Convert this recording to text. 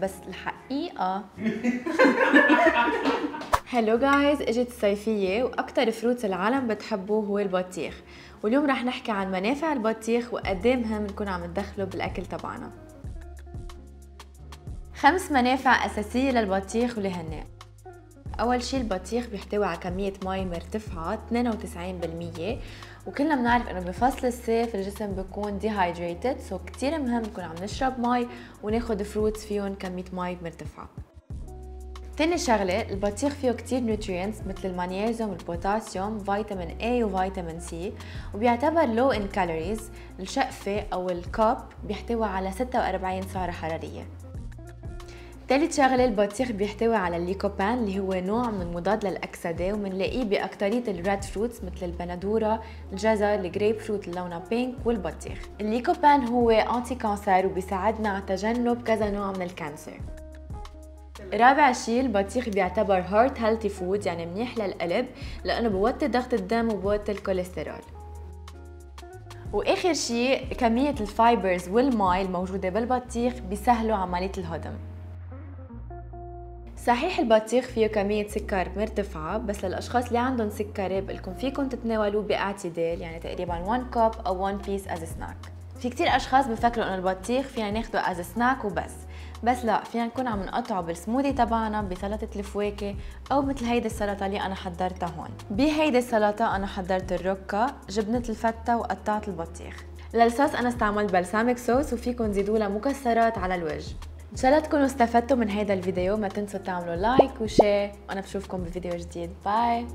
بس الحقيقة hello guys اجت الصيفية وأكثر fruits العالم بتحبوه هو البطيخ. واليوم رح نحكي عن منافع البطيخ وقديه مهم نكون عم ندخله بالأكل تبعنا. خمس منافع أساسية للبطيخ والهن أول شيء البطيخ بيحتوي على كمية مي مرتفعة 92% وكلنا بنعرف إنه بفصل الصيف الجسم بيكون dehydrated so كتير مهم نكون عم نشرب مي وناخد fruits فيهم كمية مي مرتفعة. تاني شغلة البطيخ فيه كتير nutrients مثل المغنيسيوم والبوتاسيوم فيتامين A وفيتامين C. وبيعتبر low in calories. الشقفة أو الكوب بيحتوي على 46 سعرة حرارية. ثالث شغلة البطيخ بيحتوي على الليكوبين اللي هو نوع من مضاد للأكسدة ومنلاقيه بأكترية ال red fruits مثل البندورة الجزر الجريب فروت اللي لونها pink والبطيخ. الليكوبين هو anti-cancer وبيساعدنا على تجنب كذا نوع من ال cancer. رابع شيء البطيخ بيعتبر heart healthy food يعني منيح للقلب لأنه بوطي ضغط الدم وبوطي الكوليسترول. وآخر شيء كمية ال fibers والماي الموجودة بالبطيخ بيسهلوا عملية الهضم. صحيح البطيخ فيه كمية سكر مرتفعة بس للأشخاص اللي عندهم سكري بقلكم فيكم تتناولوه باعتدال يعني تقريبا 1 cup أو 1 piece as snack في كتير أشخاص بفكروا إنه البطيخ فينا ناخده as snack وبس. بس لا فينا نكون عم نقطعه بالسموذي تبعنا بسلطة الفواكه أو مثل هيدي السلطة اللي أنا حضرتها هون. بهيدي السلطة أنا حضرت الركة جبنة الفيتا وقطعت البطيخ. للصوص أنا استعملت balsamic sauce وفيكم تزيدوا مكسرات على الوجه. ان شاء الله تكونوا استفدتوا من هذا الفيديو. ما تنسوا تعملوا like و share وأنا بشوفكم بفيديو جديد. bye.